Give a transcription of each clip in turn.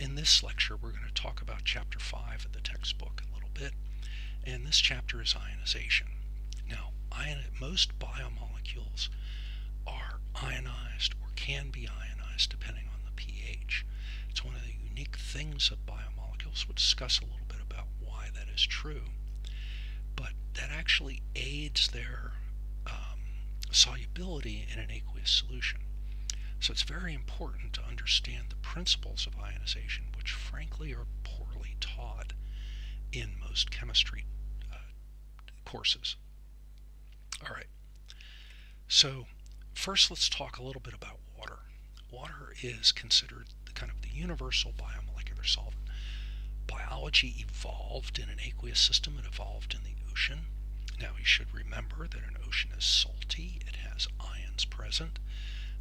in this lecture, we're going to talk about chapter 5 of the textbook a little bit, and this chapter is ionization. Now, ion most biomolecules are ionized or can be ionized depending on the pH. It's one of the unique things of biomolecules. We'll discuss a little bit about why that is true, but that actually aids their um, solubility in an aqueous solution. So it's very important to understand the principles of ionization, which frankly are poorly taught in most chemistry uh, courses. All right. So first let's talk a little bit about water. Water is considered the kind of the universal biomolecular solvent. Biology evolved in an aqueous system, it evolved in the ocean. Now you should remember that an ocean is salty, it has ions present.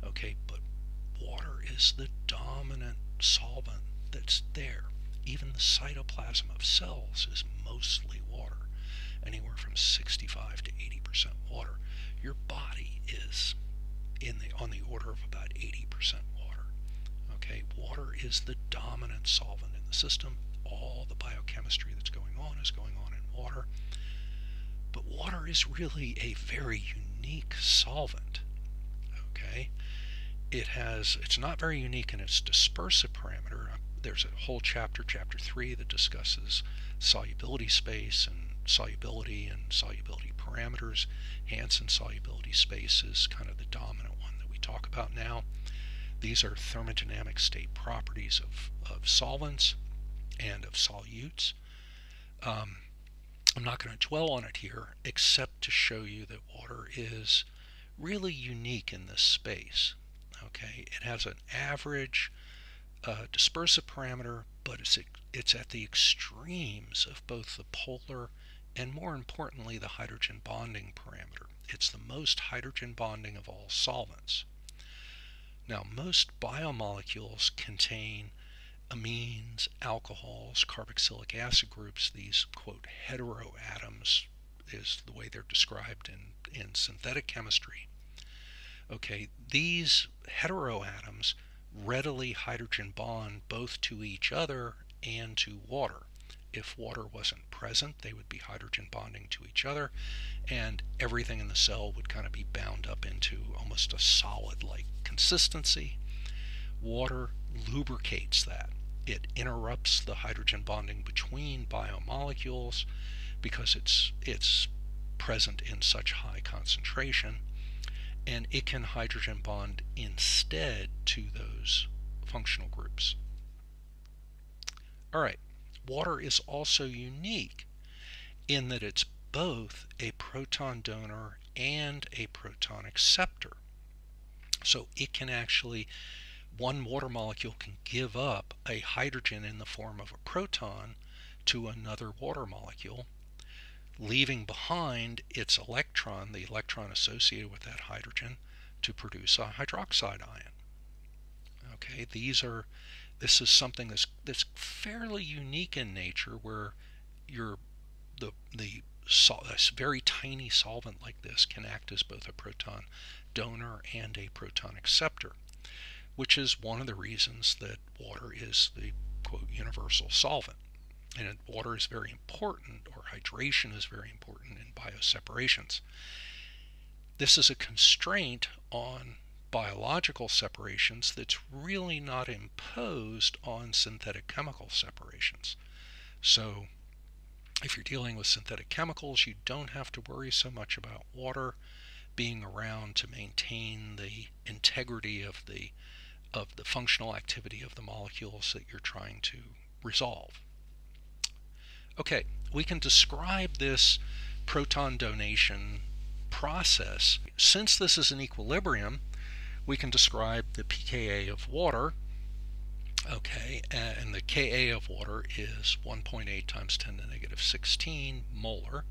Okay, but water is the dominant solvent that's there. Even the cytoplasm of cells is mostly water, anywhere from 65 to 80% water. Your body is in the on the order of about 80% water. Okay, water is the dominant solvent in the system. All the biochemistry that's going on is going on in water. But water is really a very unique solvent. Okay, it has it's not very unique in its dispersive parameter. There's a whole chapter, chapter three, that discusses solubility space and solubility and solubility parameters. Hansen solubility space is kind of the dominant one that we talk about now. These are thermodynamic state properties of, of solvents and of solutes. Um, I'm not going to dwell on it here except to show you that water is really unique in this space. Okay, it has an average uh, dispersive parameter, but it's it's at the extremes of both the polar and more importantly the hydrogen bonding parameter. It's the most hydrogen bonding of all solvents. Now most biomolecules contain amines, alcohols, carboxylic acid groups, these quote heteroatoms is the way they're described in, in synthetic chemistry. Okay, these heteroatoms readily hydrogen bond both to each other and to water. If water wasn't present, they would be hydrogen bonding to each other, and everything in the cell would kind of be bound up into almost a solid like consistency. Water lubricates that. It interrupts the hydrogen bonding between biomolecules because it's it's present in such high concentration and it can hydrogen bond instead to those functional groups. All right, water is also unique in that it's both a proton donor and a proton acceptor. So it can actually, one water molecule can give up a hydrogen in the form of a proton to another water molecule leaving behind its electron, the electron associated with that hydrogen, to produce a hydroxide ion. Okay, these are this is something that's that's fairly unique in nature where your the the a very tiny solvent like this can act as both a proton donor and a proton acceptor, which is one of the reasons that water is the quote universal solvent and water is very important, or hydration is very important in bioseparations. This is a constraint on biological separations that's really not imposed on synthetic chemical separations. So, if you're dealing with synthetic chemicals, you don't have to worry so much about water being around to maintain the integrity of the of the functional activity of the molecules that you're trying to resolve. Okay, we can describe this proton donation process. Since this is an equilibrium, we can describe the pKa of water. Okay, and the Ka of water is 1.8 times 10 to the negative 16 molar,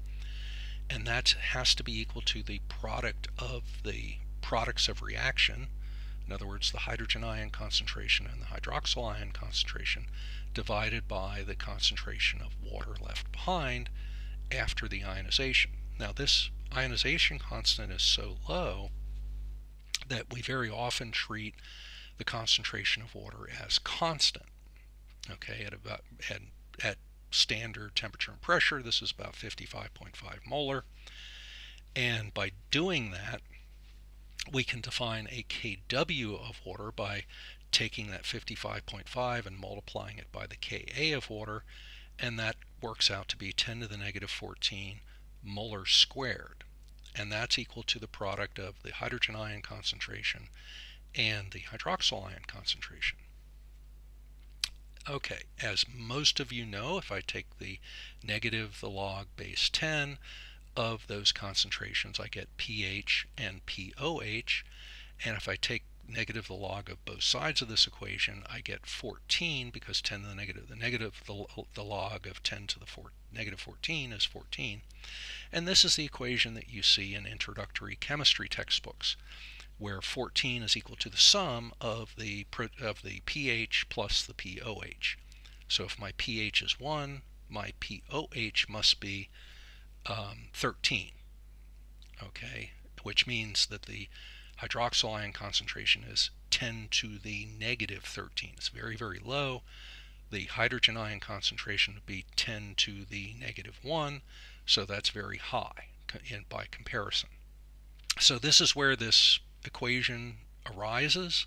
and that has to be equal to the product of the products of reaction, in other words, the hydrogen ion concentration and the hydroxyl ion concentration, divided by the concentration of water left behind after the ionization. Now this ionization constant is so low that we very often treat the concentration of water as constant. Okay, at about at, at standard temperature and pressure, this is about 55.5 molar. And by doing that, we can define a kW of water by taking that 55.5 and multiplying it by the Ka of water, and that works out to be 10 to the negative 14 molar squared. And that's equal to the product of the hydrogen ion concentration and the hydroxyl ion concentration. Okay, as most of you know, if I take the negative, the log base 10 of those concentrations, I get pH and POH. And if I take negative the log of both sides of this equation, I get 14 because 10 to the negative, the negative, the, the log of 10 to the four, negative 14 is 14. And this is the equation that you see in introductory chemistry textbooks, where 14 is equal to the sum of the, of the pH plus the POH. So if my pH is 1, my POH must be um, 13. Okay, which means that the hydroxyl ion concentration is 10 to the negative 13. It's very, very low. The hydrogen ion concentration would be 10 to the negative 1, so that's very high in, by comparison. So this is where this equation arises.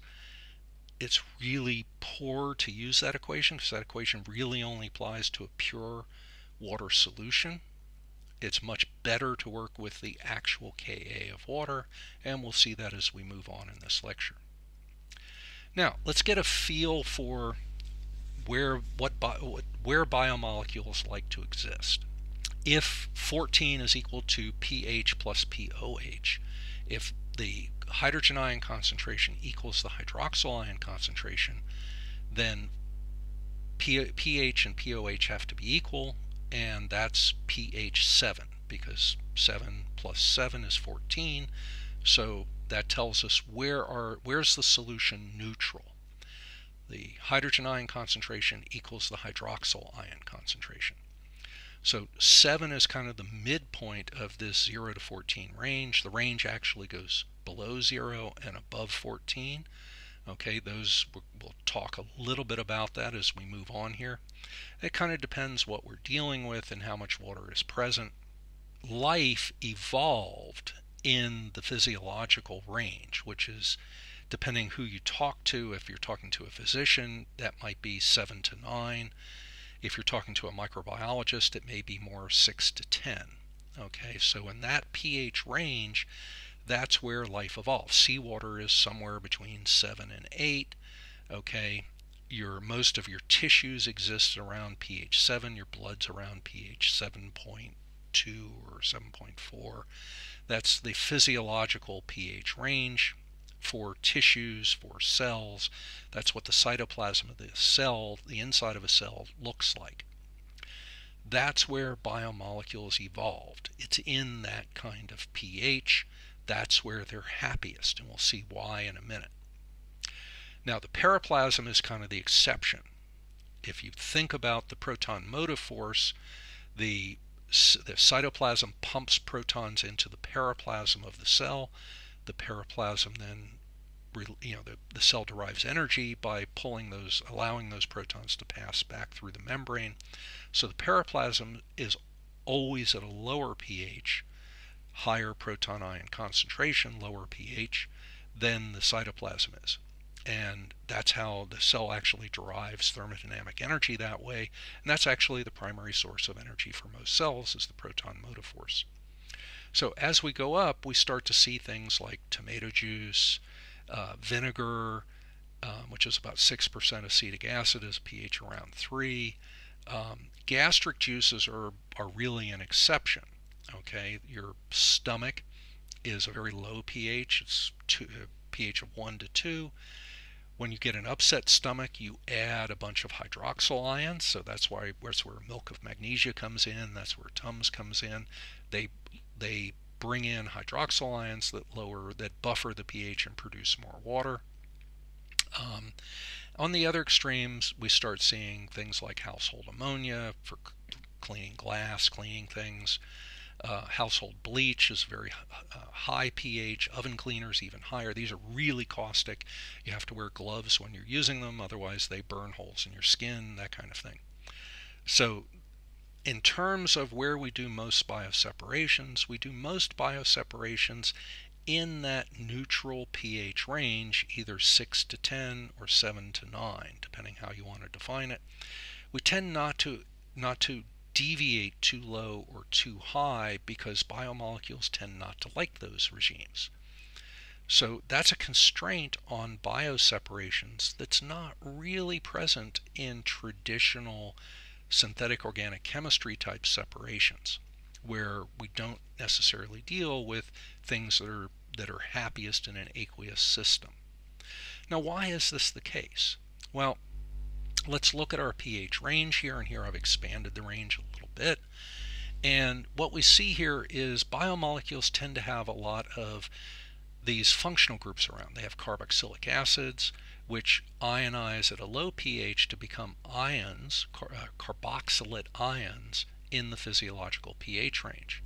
It's really poor to use that equation because that equation really only applies to a pure water solution it's much better to work with the actual Ka of water, and we'll see that as we move on in this lecture. Now, let's get a feel for where what where biomolecules like to exist. If 14 is equal to pH plus POH, if the hydrogen ion concentration equals the hydroxyl ion concentration, then pH and POH have to be equal, and that's pH 7 because 7 plus 7 is 14 so that tells us where are where's the solution neutral? The hydrogen ion concentration equals the hydroxyl ion concentration. So 7 is kind of the midpoint of this 0 to 14 range. The range actually goes below 0 and above 14 Okay, those we'll talk a little bit about that as we move on here. It kind of depends what we're dealing with and how much water is present. Life evolved in the physiological range, which is depending who you talk to. If you're talking to a physician, that might be 7 to 9. If you're talking to a microbiologist, it may be more 6 to 10. Okay, so in that pH range, that's where life evolves. Seawater is somewhere between 7 and 8. Okay, your most of your tissues exist around pH 7, your blood's around pH 7.2 or 7.4. That's the physiological pH range for tissues, for cells. That's what the cytoplasm of the cell, the inside of a cell, looks like. That's where biomolecules evolved. It's in that kind of pH that's where they're happiest, and we'll see why in a minute. Now, the periplasm is kind of the exception. If you think about the proton motive force, the, the cytoplasm pumps protons into the periplasm of the cell. The periplasm then you know the, the cell derives energy by pulling those allowing those protons to pass back through the membrane so the periplasm is always at a lower pH higher proton ion concentration, lower pH, than the cytoplasm is. And that's how the cell actually derives thermodynamic energy that way. And that's actually the primary source of energy for most cells is the proton motive force. So as we go up, we start to see things like tomato juice, uh, vinegar, um, which is about 6% acetic acid, is pH around 3. Um, gastric juices are, are really an exception. Okay, your stomach is a very low pH. It's two, uh, pH of 1 to 2. When you get an upset stomach, you add a bunch of hydroxyl ions. So that's why that's where milk of magnesia comes in. That's where Tums comes in. They they bring in hydroxyl ions that lower that buffer the pH and produce more water. Um, on the other extremes, we start seeing things like household ammonia for cleaning glass, cleaning things Uh, household bleach is very uh, high pH. Oven cleaners even higher. These are really caustic. You have to wear gloves when you're using them, otherwise they burn holes in your skin, that kind of thing. So in terms of where we do most bioseparations, we do most bioseparations in that neutral pH range, either 6 to 10 or 7 to 9, depending how you want to define it. We tend not to not to deviate too low or too high because biomolecules tend not to like those regimes. So that's a constraint on bioseparations that's not really present in traditional synthetic organic chemistry type separations where we don't necessarily deal with things that are that are happiest in an aqueous system. Now why is this the case? Well, let's look at our pH range here and here I've expanded the range a little bit. And what we see here is biomolecules tend to have a lot of these functional groups around. They have carboxylic acids, which ionize at a low pH to become ions, car uh, carboxylate ions, in the physiological pH range.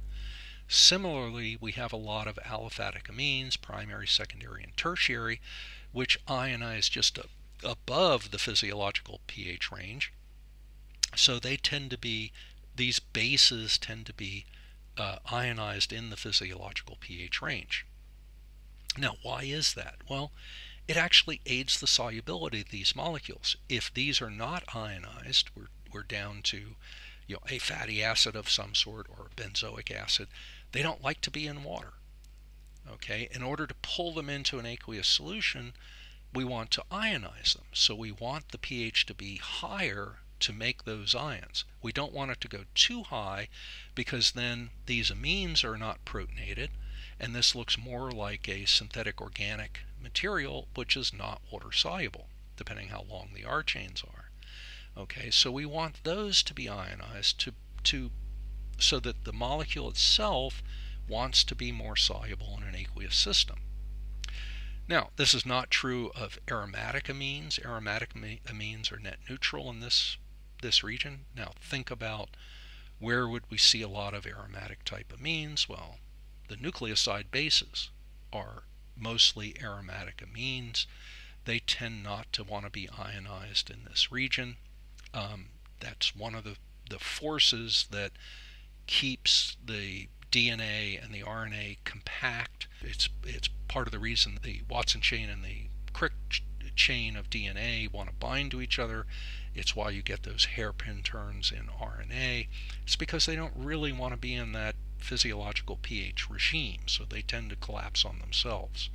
Similarly, we have a lot of aliphatic amines, primary, secondary, and tertiary, which ionize just a, above the physiological pH range. So they tend to be, these bases tend to be uh, ionized in the physiological pH range. Now, why is that? Well, it actually aids the solubility of these molecules. If these are not ionized, we're, we're down to you know, a fatty acid of some sort or benzoic acid, they don't like to be in water. Okay, in order to pull them into an aqueous solution, we want to ionize them. So we want the pH to be higher to make those ions. We don't want it to go too high because then these amines are not protonated and this looks more like a synthetic organic material which is not water soluble, depending how long the R chains are. Okay, so we want those to be ionized to, to so that the molecule itself wants to be more soluble in an aqueous system. Now, this is not true of aromatic amines. Aromatic amines are net neutral in this, this region. Now, think about where would we see a lot of aromatic type amines? Well, the nucleoside bases are mostly aromatic amines. They tend not to want to be ionized in this region. Um, that's one of the, the forces that keeps the DNA and the RNA compact. It's, it's part of the reason the Watson chain and the Crick chain of DNA want to bind to each other. It's why you get those hairpin turns in RNA. It's because they don't really want to be in that physiological pH regime, so they tend to collapse on themselves.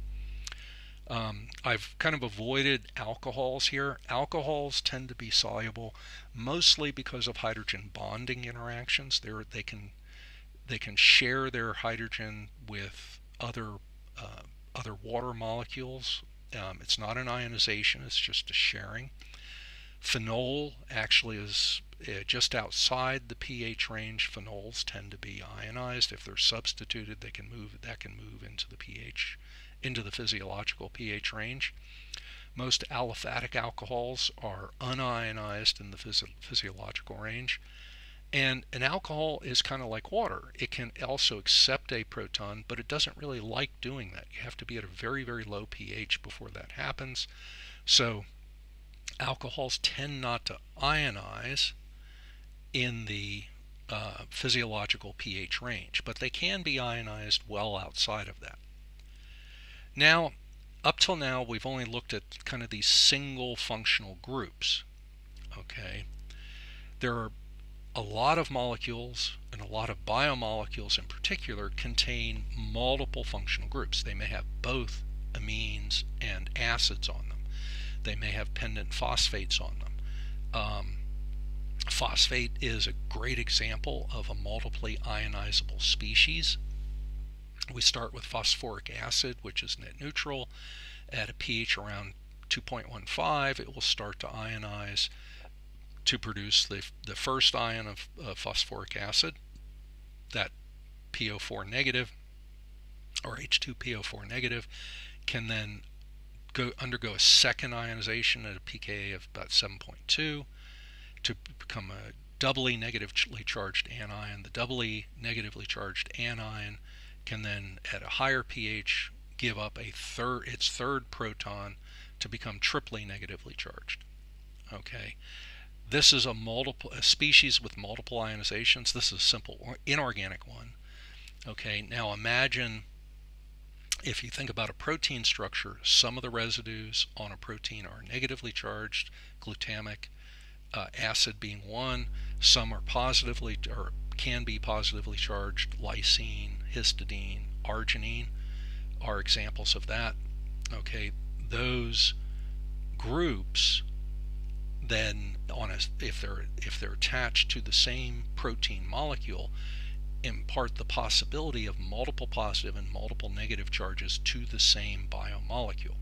Um, I've kind of avoided alcohols here. Alcohols tend to be soluble mostly because of hydrogen bonding interactions. They're, they can they can share their hydrogen with other uh, other water molecules. Um, it's not an ionization; it's just a sharing. Phenol actually is uh, just outside the pH range. Phenols tend to be ionized. If they're substituted, they can move. That can move into the pH, into the physiological pH range. Most aliphatic alcohols are unionized in the physio physiological range. And an alcohol is kind of like water. It can also accept a proton, but it doesn't really like doing that. You have to be at a very, very low pH before that happens. So alcohols tend not to ionize in the uh, physiological pH range, but they can be ionized well outside of that. Now, up till now, we've only looked at kind of these single functional groups. Okay, there are a lot of molecules and a lot of biomolecules in particular contain multiple functional groups. They may have both amines and acids on them. They may have pendant phosphates on them. Um, phosphate is a great example of a multiply ionizable species. We start with phosphoric acid, which is net neutral. At a pH around 2.15, it will start to ionize to produce the, the first ion of, phosphoric acid, that PO4 negative or H2PO4 negative, can then go undergo a second ionization at a pKa of about 7.2 to become a doubly negatively charged anion. The doubly negatively charged anion can then, at a higher pH, give up a third its third proton to become triply negatively charged. Okay, this is a multiple a species with multiple ionizations. This is a simple inorganic one. Okay, now imagine if you think about a protein structure, some of the residues on a protein are negatively charged, glutamic uh, acid being one, some are positively or can be positively charged, lysine, histidine, arginine are examples of that. Okay, those groups then on a, if they're if they're attached to the same protein molecule impart the possibility of multiple positive and multiple negative charges to the same biomolecule.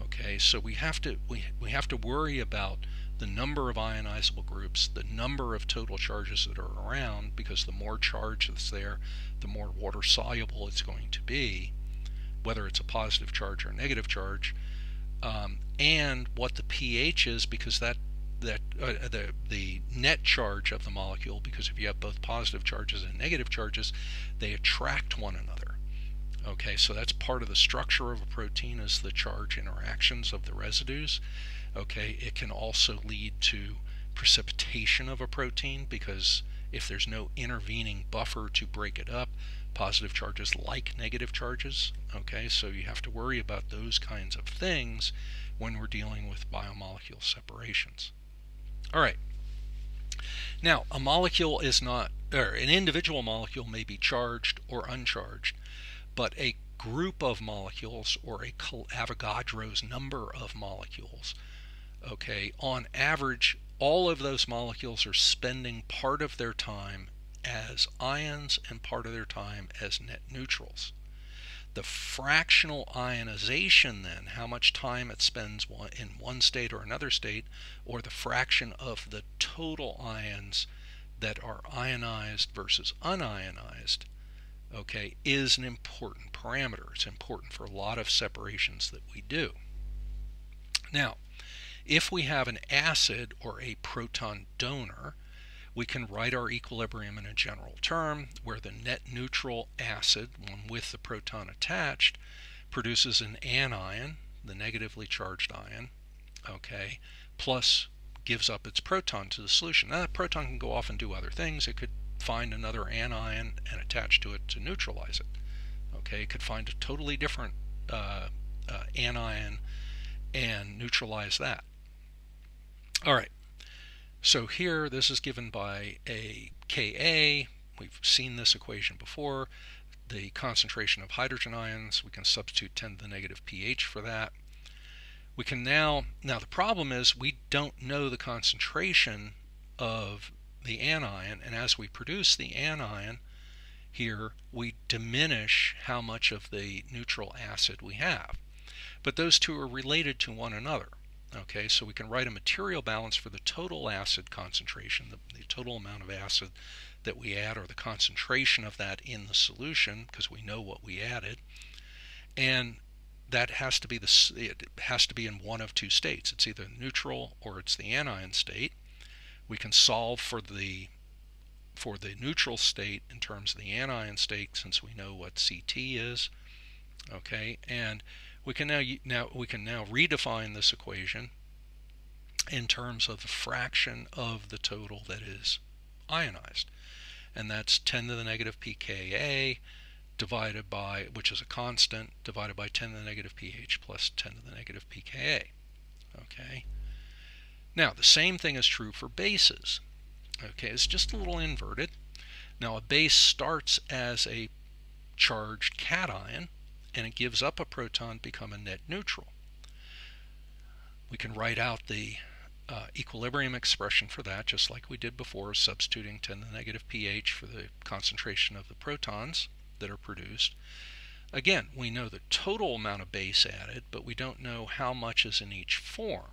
Okay, so we have to we, we have to worry about the number of ionizable groups, the number of total charges that are around, because the more charge that's there, the more water soluble it's going to be, whether it's a positive charge or a negative charge, um, and what the pH is, because that that uh, the the net charge of the molecule because if you have both positive charges and negative charges they attract one another. Okay so that's part of the structure of a protein is the charge interactions of the residues. Okay it can also lead to precipitation of a protein because if there's no intervening buffer to break it up positive charges like negative charges okay? So you have to worry about those kinds of things when we're dealing with biomolecule separations. All right. Now, a molecule is not, or an individual molecule may be charged or uncharged, but a group of molecules or a Avogadro's number of molecules, okay, on average, all of those molecules are spending part of their time as ions and part of their time as net neutrals. The fractional ionization, then, how much time it spends in one state or another state, or the fraction of the total ions that are ionized versus unionized, okay, is an important parameter. It's important for a lot of separations that we do. Now, if we have an acid or a proton donor, we can write our equilibrium in a general term where the net neutral acid, one with the proton attached, produces an anion, the negatively charged ion, okay, plus gives up its proton to the solution. Now that proton can go off and do other things. It could find another anion and attach to it to neutralize it. Okay, it could find a totally different uh, uh, anion and neutralize that. All right, so here, this is given by a Ka. We've seen this equation before. The concentration of hydrogen ions, we can substitute 10 to the negative pH for that. We can now, now the problem is we don't know the concentration of the anion, and as we produce the anion here, we diminish how much of the neutral acid we have. But those two are related to one another. Okay, so we can write a material balance for the total acid concentration, the, the, total amount of acid that we add, or the concentration of that in the solution, because we know what we added. And that has to be the it has to be in one of two states. It's either neutral or it's the anion state. We can solve for the for the neutral state in terms of the anion state since we know what CT is. Okay, and we can now, now we can now redefine this equation in terms of the fraction of the total that is ionized. And that's 10 to the negative pKa divided by, which is a constant, divided by 10 to the negative pH plus 10 to the negative pKa. Okay. Now, the same thing is true for bases. Okay, it's just a little inverted. Now, a base starts as a charged cation, and it gives up a proton become a net neutral. We can write out the uh, equilibrium expression for that just like we did before substituting 10 to the negative pH for the concentration of the protons that are produced. Again, we know the total amount of base added, but we don't know how much is in each form.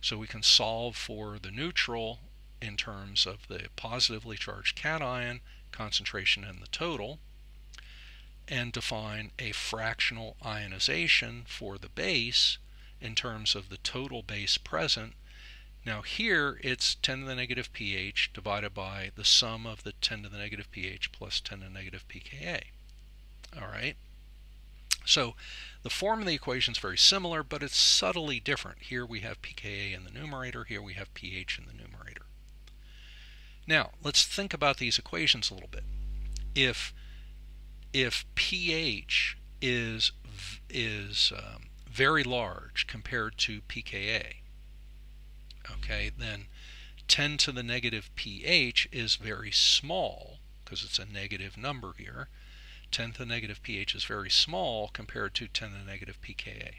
So we can solve for the neutral in terms of the positively charged cation concentration and the total and define a fractional ionization for the base in terms of the total base present Now here it's 10 to the negative pH divided by the sum of the 10 to the negative pH plus 10 to the negative pKa. All right. So the form of the equation is very similar, but it's subtly different. Here we have pKa in the numerator, here we have pH in the numerator. Now, let's think about these equations a little bit. If if pH is is um, very large compared to pKa, okay, then 10 to the negative pH is very small because it's a negative number here. 10 to the negative pH is very small compared to 10 to the negative pKa.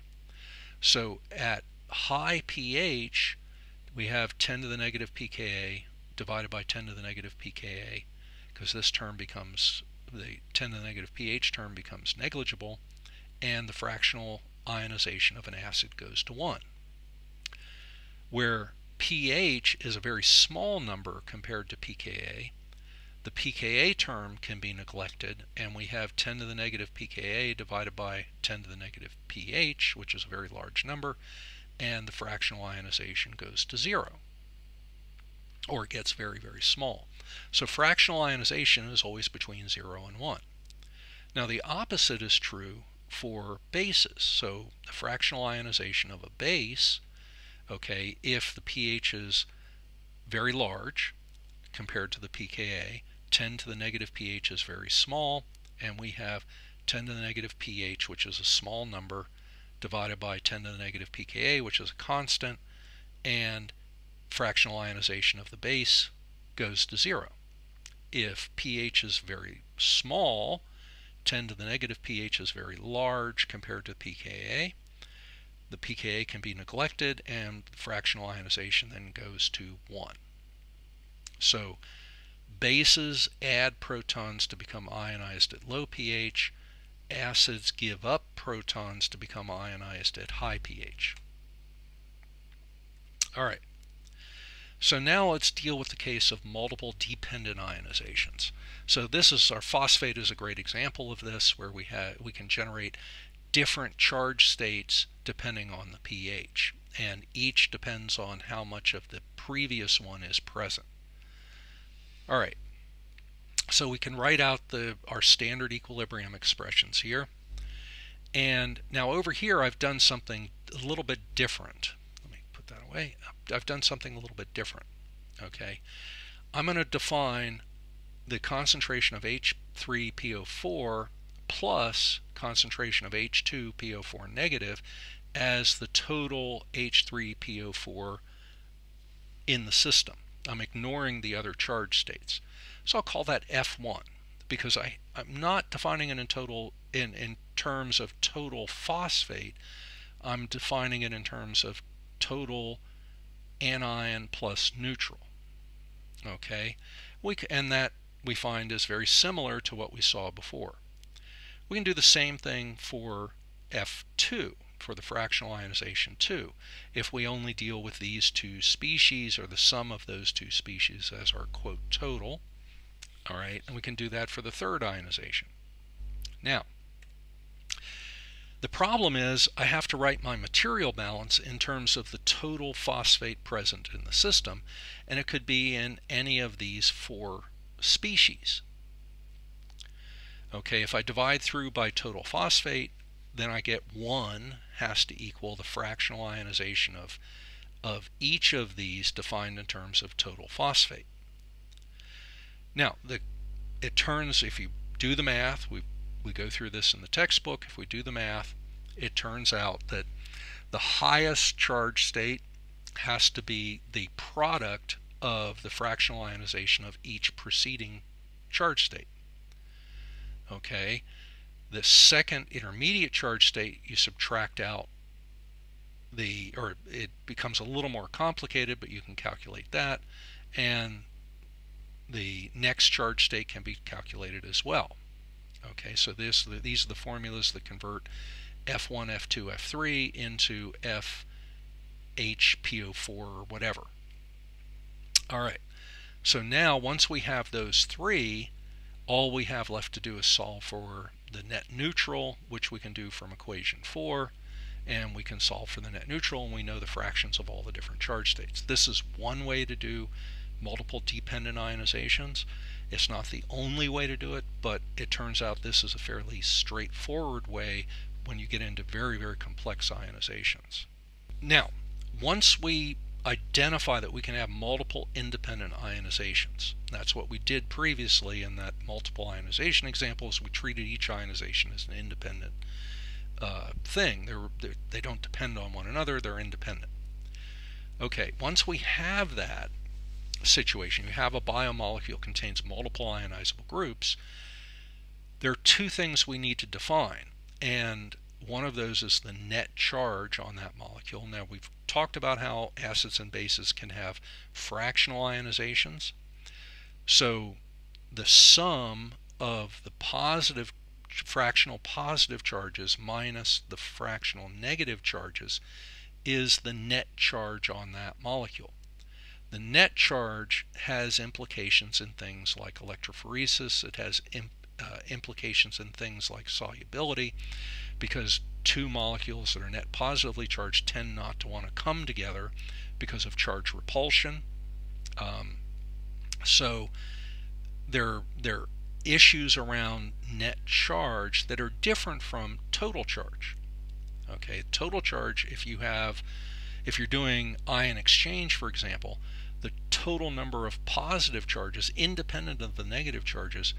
So at high pH, we have 10 to the negative pKa divided by 10 to the negative pKa because this term becomes, the 10 to the negative pH term becomes negligible and the fractional ionization of an acid goes to 1. Where pH is a very small number compared to pKa, the pKa term can be neglected and we have 10 to the negative pKa divided by 10 to the negative pH, which is a very large number, and the fractional ionization goes to zero or it gets very, very small. So fractional ionization is always between 0 and 1. Now the opposite is true for bases. So the fractional ionization of a base, okay, if the pH is very large compared to the pKa, 10 to the negative pH is very small, and we have 10 to the negative pH, which is a small number, divided by 10 to the negative pKa, which is a constant, and fractional ionization of the base goes to zero. If pH is very small, 10 to the negative pH is very large compared to pKa. The pKa can be neglected and fractional ionization then goes to 1. So bases add protons to become ionized at low pH. Acids give up protons to become ionized at high pH. All right. So now let's deal with the case of multiple dependent ionizations. So this is our phosphate is a great example of this where we have we can generate different charge states depending on the pH and each depends on how much of the previous one is present. All right. So we can write out the our standard equilibrium expressions here. And now over here I've done something a little bit different that away. I've done something a little bit different. Okay, I'm going to define the concentration of H3PO4 plus concentration of H2PO4 negative as the total H3PO4 in the system. I'm ignoring the other charge states. So I'll call that F1 because I, I'm not defining it in total in, in terms of total phosphate. I'm defining it in terms of total anion plus neutral. Okay, we and that we find is very similar to what we saw before. We can do the same thing for F2 for the fractional ionization 2 if we only deal with these two species or the sum of those two species as our quote total. All right, and we can do that for the third ionization. Now, the problem is I have to write my material balance in terms of the total phosphate present in the system, and it could be in any of these four species. Okay, if I divide through by total phosphate, then I get 1 has to equal the fractional ionization of, of each of these defined in terms of total phosphate. Now, the, it turns, if you do the math, we we go through this in the textbook, if we do the math, it turns out that the highest charge state has to be the product of the fractional ionization of each preceding charge state. Okay, the second intermediate charge state you subtract out the, or it becomes a little more complicated, but you can calculate that, and the next charge state can be calculated as well. Okay, so this these are the formulas that convert F1, F2, F3 into FHPO4 or whatever. All right, so now once we have those three, all we have left to do is solve for the net neutral, which we can do from equation 4, and we can solve for the net neutral and we know the fractions of all the different charge states. This is one way to do multiple dependent ionizations. It's not the only way to do it, but it turns out this is a fairly straightforward way when you get into very, very complex ionizations. Now, once we identify that we can have multiple independent ionizations, that's what we did previously in that multiple ionization examples. We treated each ionization as an independent uh, thing. They're, they're, they do not depend on one another, they're independent. Okay, once we have that situation, you have a biomolecule contains multiple ionizable groups, there are two things we need to define. And one of those is the net charge on that molecule. Now, we've talked about how acids and bases can have fractional ionizations. So, the sum of the positive fractional positive charges minus the fractional negative charges is the net charge on that molecule. The net charge has implications in things like electrophoresis, it has imp, uh, implications in things like solubility, because two molecules that are net positively charged tend not to want to come together because of charge repulsion. Um, so there, there issues around net charge that are different from total charge. Okay, total charge, if you have, if you're doing ion exchange, for example, the total number of positive charges, independent of the negative charges,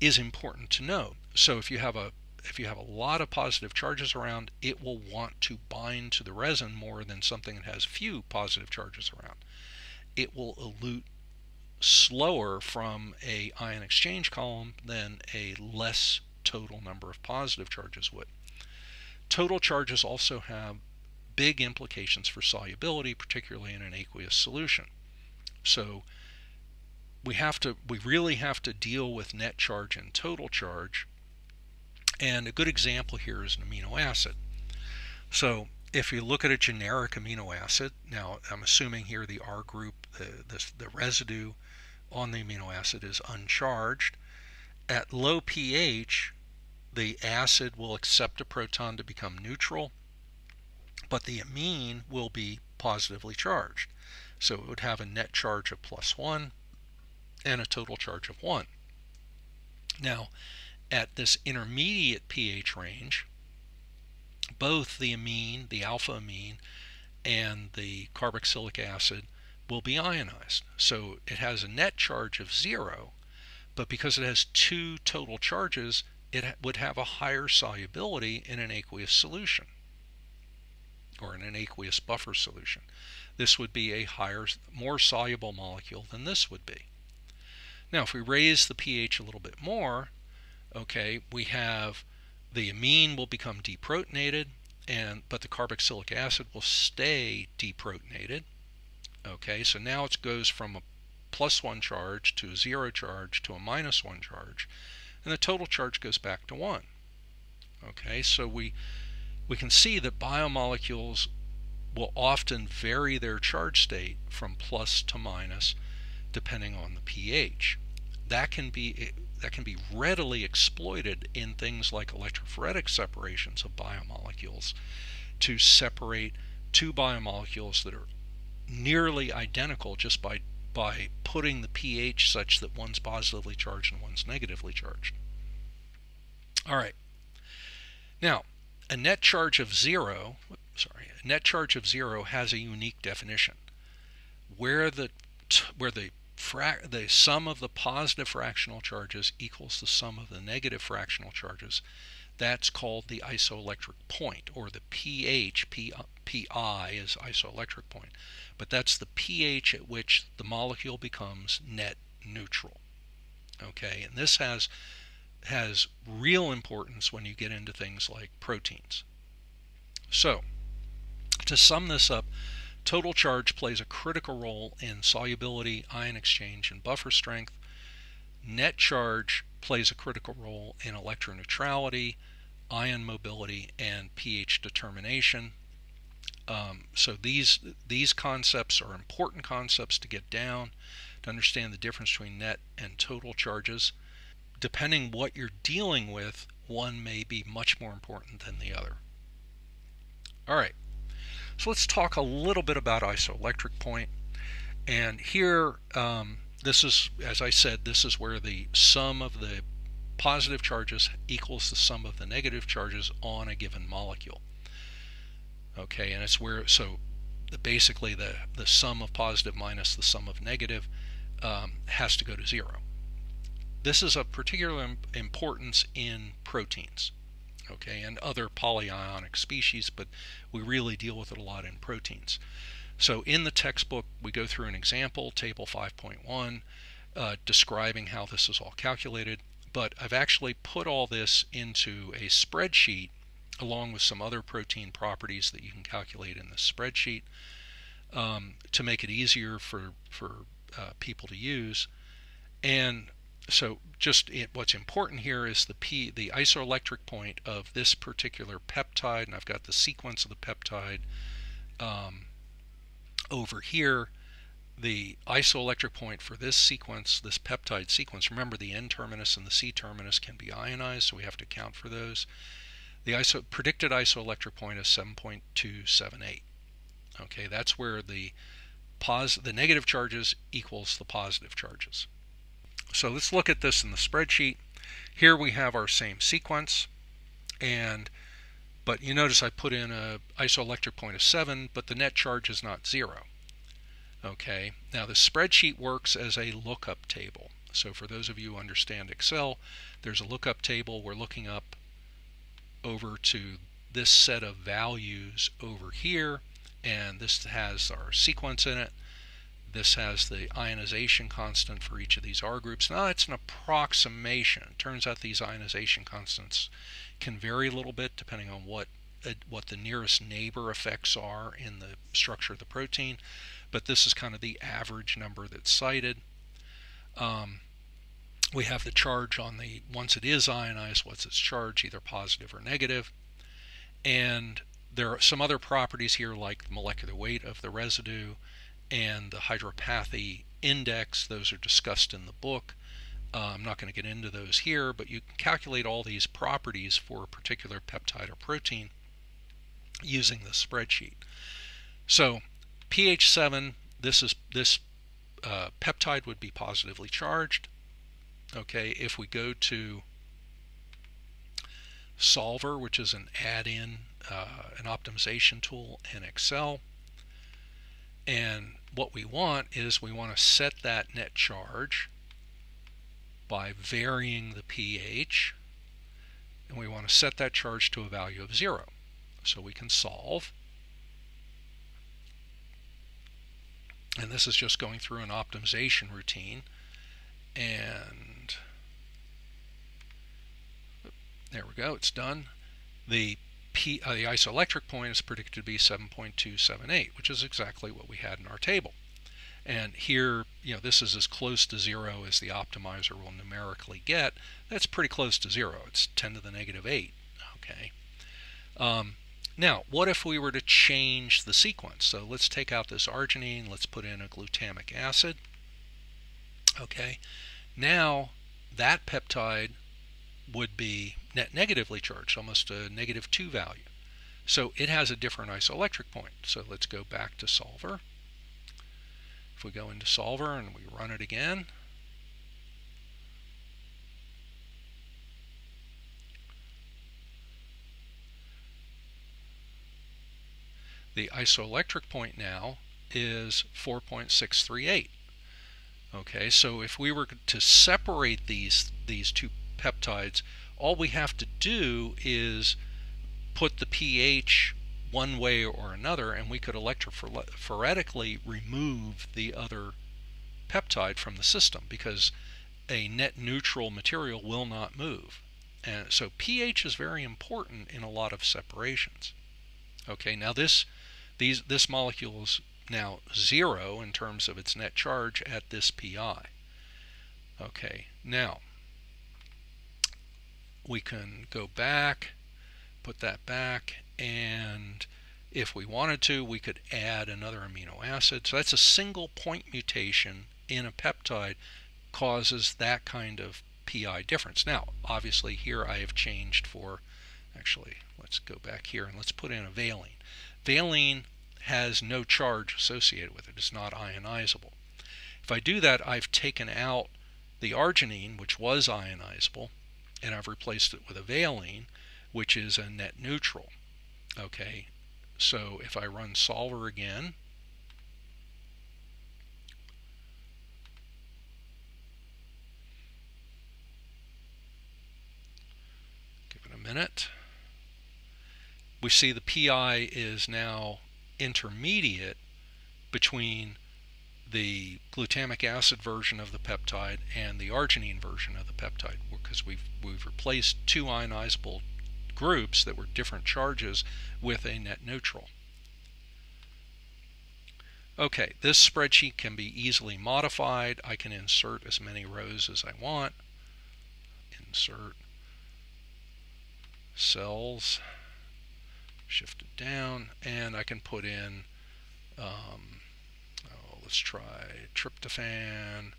is important to know. So if you have a if you have a lot of positive charges around, it will want to bind to the resin more than something that has few positive charges around. It will elute slower from a ion exchange column than a less total number of positive charges would. Total charges also have big implications for solubility, particularly in an aqueous solution. So we have to we really have to deal with net charge and total charge. And a good example here is an amino acid. So if you look at a generic amino acid, now I'm assuming here the R group, the, the, the residue on the amino acid is uncharged. At low pH, the acid will accept a proton to become neutral, but the amine will be positively charged. So it would have a net charge of plus 1 and a total charge of 1. Now, at this intermediate pH range, both the amine, the alpha amine, and the carboxylic acid will be ionized. So it has a net charge of zero, but because it has two total charges, it would have a higher solubility in an aqueous solution or in an aqueous buffer solution. This would be a higher, more soluble molecule than this would be. Now, if we raise the pH a little bit more, okay, we have the amine will become deprotonated, and but the carboxylic acid will stay deprotonated. Okay, so now it goes from a plus one charge to a zero charge to a minus one charge, and the total charge goes back to one. Okay, so we we can see that biomolecules will often vary their charge state from plus to minus depending on the pH. That can be eh, that can be readily exploited in things like electrophoretic separations of biomolecules to separate two biomolecules that are nearly identical just by by putting the pH such that one's positively charged and one's negatively charged. All right. Now, a net charge of zero, net charge of zero has a unique definition. Where the where the the sum of the positive fractional charges equals the sum of the negative fractional charges, that's called the isoelectric point, or the pH, P, PI is isoelectric point. But that's the pH at which the molecule becomes net neutral. Okay, and this has has real importance when you get into things like proteins. So, to sum this up, total charge plays a critical role in solubility, ion exchange, and buffer strength. Net charge plays a critical role in electroneutrality, ion mobility, and pH determination. Um, so these these concepts are important concepts to get down to understand the difference between net and total charges. Depending what you're dealing with, one may be much more important than the other. All right, so let's talk a little bit about isoelectric point. And here, um, this is, as I said, this is where the sum of the positive charges equals the sum of the negative charges on a given molecule. Okay, and it's where, so the, basically the, the sum of positive minus the sum of negative um, has to go to zero. This is of particular importance in proteins, okay, and other polyionic species, but we really deal with it a lot in proteins. So in the textbook, we go through an example, table 5.1, uh, describing how this is all calculated, but I've actually put all this into a spreadsheet along with some other protein properties that you can calculate in the spreadsheet um, to make it easier for, for uh, people to use. And so just it, what's important here is the P, the isoelectric point of this particular peptide, and I've got the sequence of the peptide um, over here. The isoelectric point for this sequence, this peptide sequence, remember the N terminus and the C terminus can be ionized, so we have to account for those. The iso predicted isoelectric point is 7.278. Okay, that's where the pos the negative charges equals the positive charges. So let's look at this in the spreadsheet. Here we have our same sequence, and but you notice I put in a isoelectric point of 7, but the net charge is not 0. Okay, now the spreadsheet works as a lookup table. So for those of you who understand Excel, there's a lookup table. We're looking up over to this set of values over here and this has our sequence in it this has the ionization constant for each of these R groups. Now it's an approximation. It turns out these ionization constants can vary a little bit depending on what uh, what the nearest neighbor effects are in the structure of the protein, but this is kind of the average number that's cited. Um, we have the charge on the, once it is ionized, what's its charge, either positive or negative. And there are some other properties here like the molecular weight of the residue and the hydropathy index. Those are discussed in the book. Uh, I'm not going to get into those here, but you can calculate all these properties for a particular peptide or protein using the spreadsheet. So pH 7, this is this uh, peptide would be positively charged. Okay, if we go to Solver, which is an add-in, uh, an optimization tool in Excel, and what we want is we want to set that net charge by varying the pH, and we want to set that charge to a value of zero. So we can solve. And this is just going through an optimization routine. And there we go, it's done. The P, uh, the isoelectric point is predicted to be 7.278, which is exactly what we had in our table. And here, you know, this is as close to zero as the optimizer will numerically get. That's pretty close to zero. It's 10 to the negative 8. Okay. Um, now, what if we were to change the sequence? So let's take out this arginine. Let's put in a glutamic acid. Okay. Now, that peptide would be net negatively charged, almost a negative 2 value. So it has a different isoelectric point. So let's go back to solver. If we go into solver and we run it again, the isoelectric point now is 4.638. Okay, so if we were to separate these these two peptides, all we have to do is put the pH one way or another, and we could electrophoretically remove the other peptide from the system because a net neutral material will not move. And so pH is very important in a lot of separations. Okay, now this these this molecule is now zero in terms of its net charge at this pi. Okay, now we can go back, put that back, and if we wanted to, we could add another amino acid. So that's a single point mutation in a peptide causes that kind of PI difference. Now, obviously here I have changed for, actually, let's go back here and let's put in a valine. valine has no charge associated with it. It's not ionizable. If I do that, I've taken out the arginine, which was ionizable, and I've replaced it with a valine, which is a net neutral. Okay, so if I run solver again, give it a minute, we see the PI is now intermediate between the glutamic acid version of the peptide and the arginine version of the peptide because we've we've replaced two ionizable groups that were different charges with a net neutral. Okay, this spreadsheet can be easily modified. I can insert as many rows as I want. Insert cells, shift it down, and I can put in um, let's try tryptophan,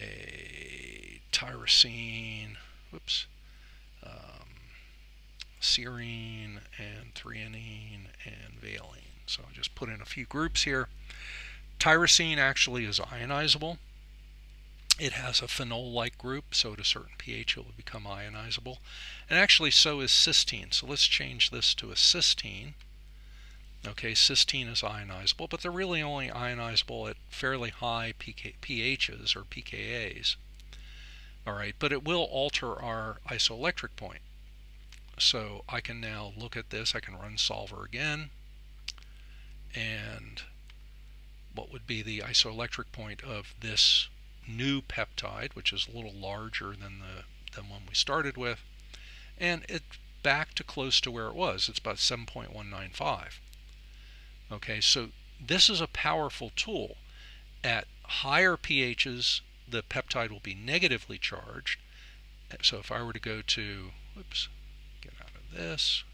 a tyrosine, whoops, um, serine, and threonine, and valine. So I just put in a few groups here. Tyrosine actually is ionizable. It has a phenol-like group, so at a certain pH it will become ionizable. And actually so is cysteine. So let's change this to a cysteine. Okay, cysteine is ionizable, but they're really only ionizable at fairly high PK, pHs or pKa's. All right, but it will alter our isoelectric point. So I can now look at this, I can run solver again, and what would be the isoelectric point of this new peptide, which is a little larger than the than one we started with, and it's back to close to where it was. It's about 7.195. Okay, so this is a powerful tool. At higher pHs, the peptide will be negatively charged. So if I were to go to, whoops, get out of this.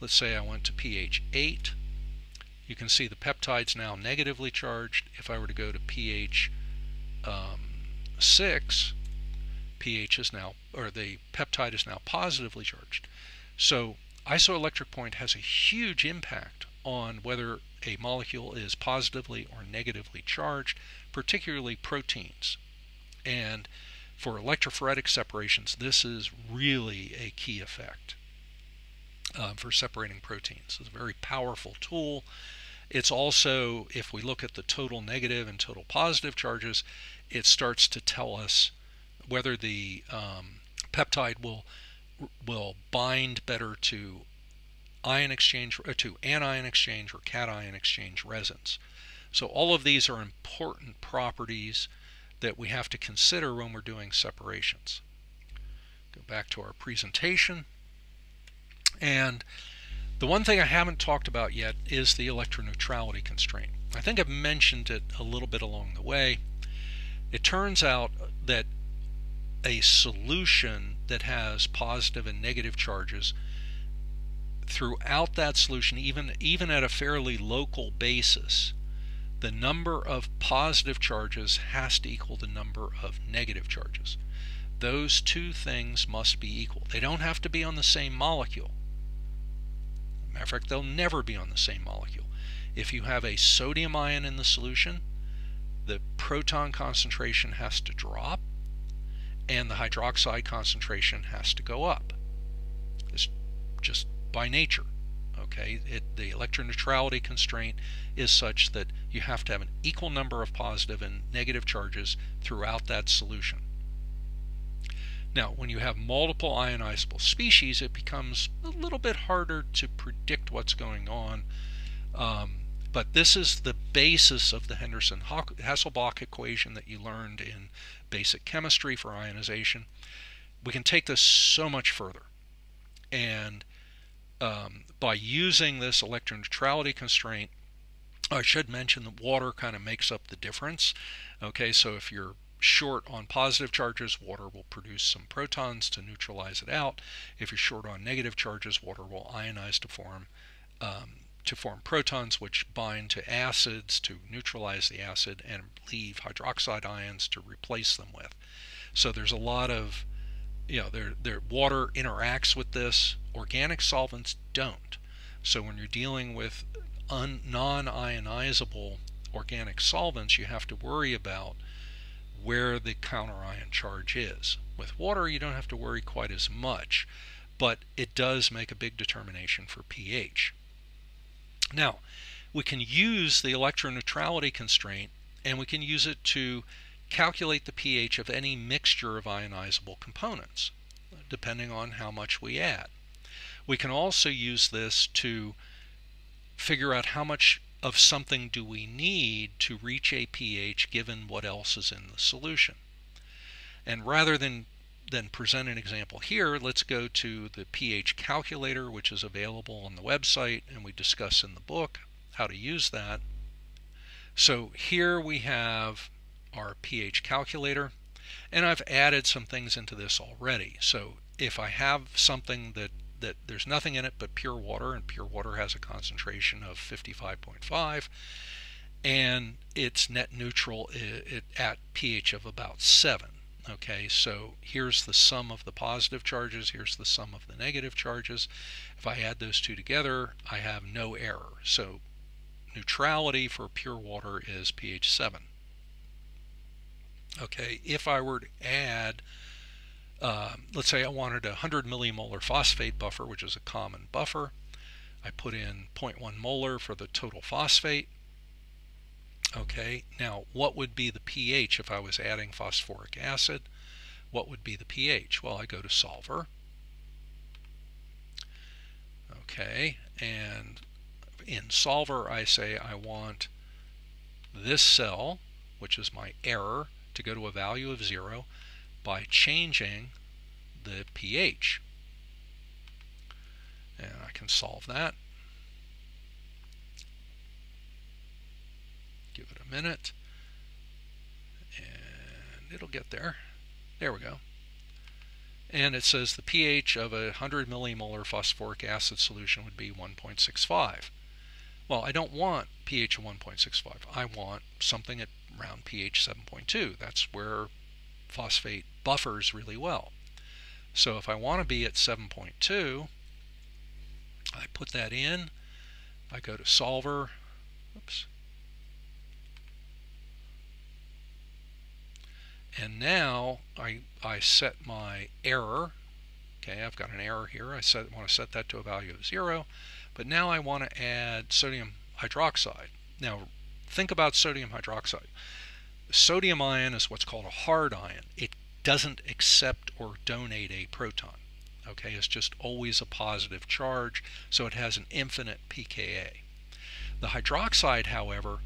Let's say I went to pH 8. You can see the peptide's now negatively charged. If I were to go to pH um, 6, pH is now, or the peptide is now positively charged. So isoelectric point has a huge impact on whether a molecule is positively or negatively charged, particularly proteins. And for electrophoretic separations, this is really a key effect uh, for separating proteins. It's a very powerful tool. It's also, if we look at the total negative and total positive charges, it starts to tell us whether the um, peptide will will bind better to ion exchange uh, to anion exchange or cation exchange resins. So all of these are important properties that we have to consider when we're doing separations. Go back to our presentation. And the one thing I haven't talked about yet is the electroneutrality constraint. I think I've mentioned it a little bit along the way. It turns out that a solution that has positive and negative charges throughout that solution, even, even at a fairly local basis, the number of positive charges has to equal the number of negative charges. Those two things must be equal. They don't have to be on the same molecule. Matter of fact, they'll never be on the same molecule. If you have a sodium ion in the solution, the proton concentration has to drop and the hydroxide concentration has to go up. It's just by nature. Okay, it, the electroneutrality constraint is such that you have to have an equal number of positive and negative charges throughout that solution. Now, when you have multiple ionizable species, it becomes a little bit harder to predict what's going on. Um, but this is the basis of the Henderson-Hasselbalch equation that you learned in basic chemistry for ionization. We can take this so much further. And um, by using this electroneutrality constraint, I should mention that water kind of makes up the difference. Okay, so if you're short on positive charges, water will produce some protons to neutralize it out. If you're short on negative charges, water will ionize to form um, to form protons which bind to acids to neutralize the acid and leave hydroxide ions to replace them with. So there's a lot of you know, their, their water interacts with this. Organic solvents don't. So when you're dealing with non-ionizable organic solvents, you have to worry about where the counterion charge is. With water, you don't have to worry quite as much, but it does make a big determination for pH. Now, we can use the electroneutrality constraint and we can use it to calculate the pH of any mixture of ionizable components, depending on how much we add. We can also use this to figure out how much of something do we need to reach a pH given what else is in the solution. And rather than than present an example here, let's go to the pH calculator, which is available on the website, and we discuss in the book how to use that. So here we have our pH calculator, and I've added some things into this already. So if I have something that that there's nothing in it but pure water, and pure water has a concentration of 55.5, and it's net neutral at pH of about 7. Okay, so here's the sum of the positive charges, here's the sum of the negative charges. If I add those two together, I have no error. So neutrality for pure water is pH 7. Okay, if I were to add, uh, let's say I wanted a 100 millimolar phosphate buffer, which is a common buffer, I put in 0.1 molar for the total phosphate. Okay, now what would be the pH if I was adding phosphoric acid? What would be the pH? Well, I go to solver. Okay, and in solver I say I want this cell, which is my error, to go to a value of 0 by changing the pH. And I can solve that. Give it a minute. And it'll get there. There we go. And it says the pH of a 100 millimolar phosphoric acid solution would be 1.65. Well, I don't want pH of 1.65. I want something at around pH 7.2. That's where phosphate buffers really well. So if I want to be at 7.2, I put that in. I go to solver. Oops. And now I, I set my error. Okay, I've got an error here. I set, want to set that to a value of 0. But now I want to add sodium hydroxide. Now, think about sodium hydroxide. Sodium ion is what's called a hard ion. It doesn't accept or donate a proton. Okay, it's just always a positive charge, so it has an infinite pKa. The hydroxide, however,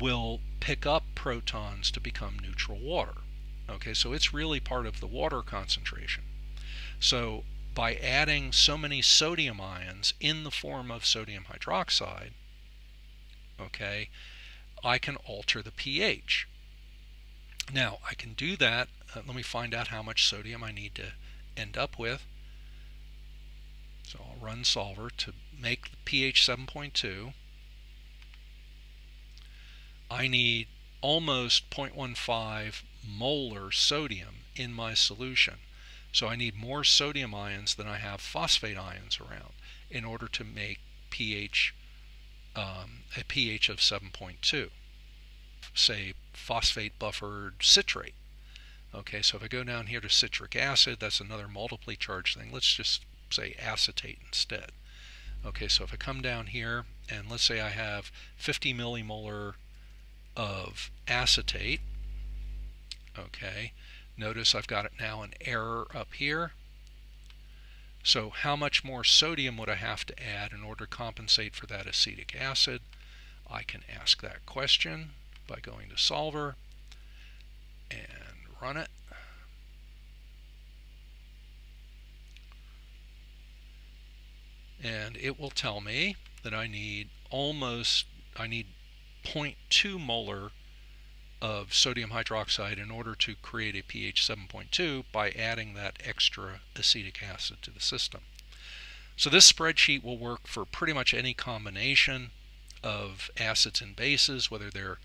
will pick up protons to become neutral water. Okay, so it's really part of the water concentration. So by adding so many sodium ions in the form of sodium hydroxide, okay, I can alter the pH. Now, I can do that. Uh, let me find out how much sodium I need to end up with. So I'll run solver to make the pH 7.2. I need almost 0.15 molar sodium in my solution. So I need more sodium ions than I have phosphate ions around in order to make pH um, a pH of 7.2. Say phosphate buffered citrate. Okay, so if I go down here to citric acid, that's another multiply charged thing. Let's just say acetate instead. Okay, so if I come down here and let's say I have 50 millimolar of acetate, okay, Notice I've got it now an error up here. So how much more sodium would I have to add in order to compensate for that acetic acid? I can ask that question by going to solver and run it. And it will tell me that I need almost, I need 0.2 molar of sodium hydroxide in order to create a pH 7.2 by adding that extra acetic acid to the system. So this spreadsheet will work for pretty much any combination of acids and bases, whether they're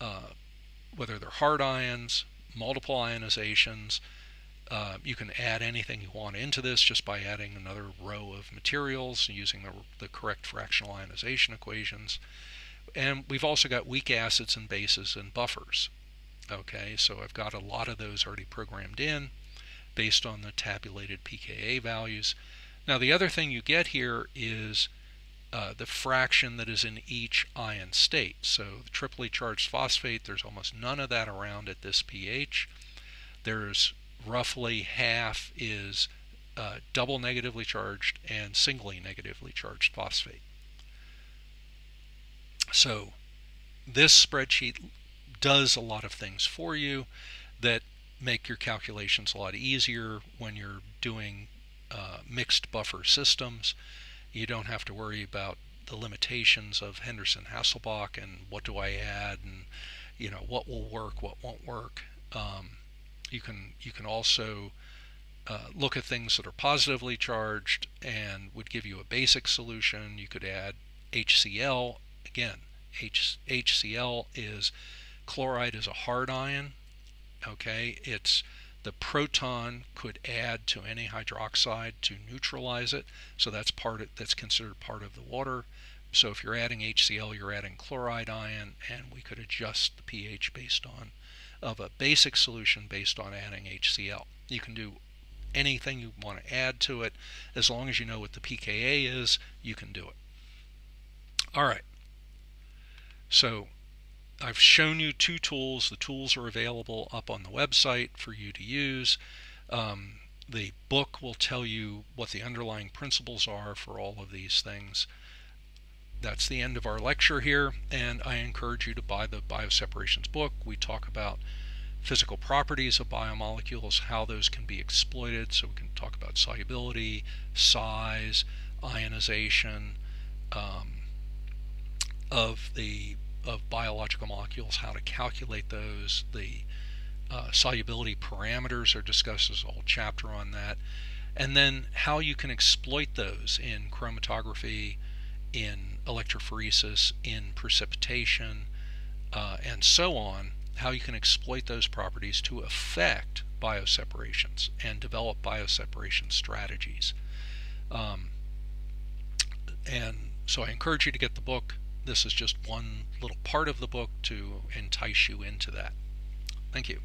uh, whether they're hard ions, multiple ionizations, Uh, you can add anything you want into this just by adding another row of materials using the, the correct fractional ionization equations. And we've also got weak acids and bases and buffers. Okay, so I've got a lot of those already programmed in based on the tabulated pKa values. Now the other thing you get here is uh, the fraction that is in each ion state. So the triply charged phosphate, there's almost none of that around at this pH. There's roughly half is uh, double negatively charged and singly negatively charged phosphate. So this spreadsheet does a lot of things for you that make your calculations a lot easier when you're doing uh, mixed buffer systems. You don't have to worry about the limitations of Henderson Hasselbalch and what do I add and you know what will work, what won't work. Um, you can you can also uh, look at things that are positively charged and would give you a basic solution. You could add HCl again. H, HCl is chloride is a hard ion. Okay, it's the proton could add to any hydroxide to neutralize it, so that's part of, that's considered part of the water. So if you're adding HCl, you're adding chloride ion, and we could adjust the pH based on of a basic solution based on adding HCl. You can do anything you want to add to it as long as you know what the pKa is you can do it all right so I've shown you two tools. The tools are available up on the website for you to use. Um, the book will tell you what the underlying principles are for all of these things. That's the end of our lecture here, and I encourage you to buy the Bioseparations book. We talk about physical properties of biomolecules, how those can be exploited. So we can talk about solubility, size, ionization um, of the of biological molecules, how to calculate those. The uh, solubility parameters are discussed. There's a whole chapter on that. And then how you can exploit those in chromatography, in electrophoresis, in precipitation, uh, and so on. How you can exploit those properties to affect bioseparations and develop bioseparation strategies. Um, and so I encourage you to get the book. This is just one little part of the book to entice you into that. Thank you.